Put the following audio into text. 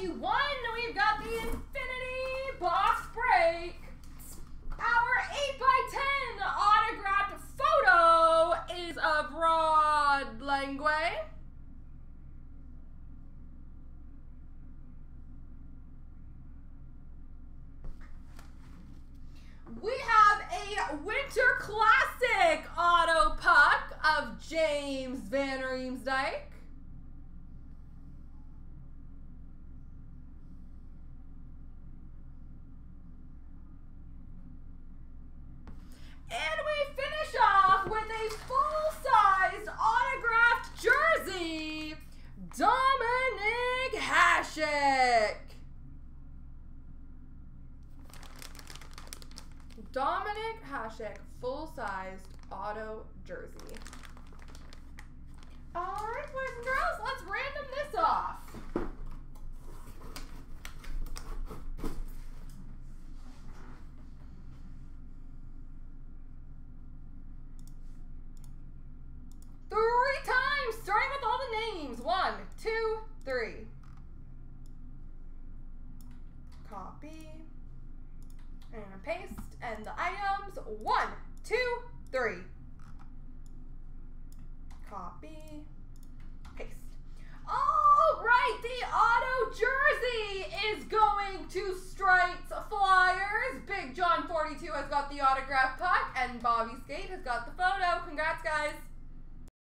21, we've got the Infinity Box Break. Our 8x10 autographed photo is of Rod Langway. We have a Winter Classic auto puck of James Van Riemsdyk. And we finish off with a full-size autographed jersey, Hasek. Dominik Hasek, full-sized auto jersey. All right, boys and girls, let's random this off. Three times, starting with all the names. One, two, three. Copy. And paste. And the items. One, two, three. Copy. Paste. All right, the auto jersey is going to Stripes Flyers. Big John 42 has got the autograph puck, and Bobby Skate has got the photo. Congrats, guys.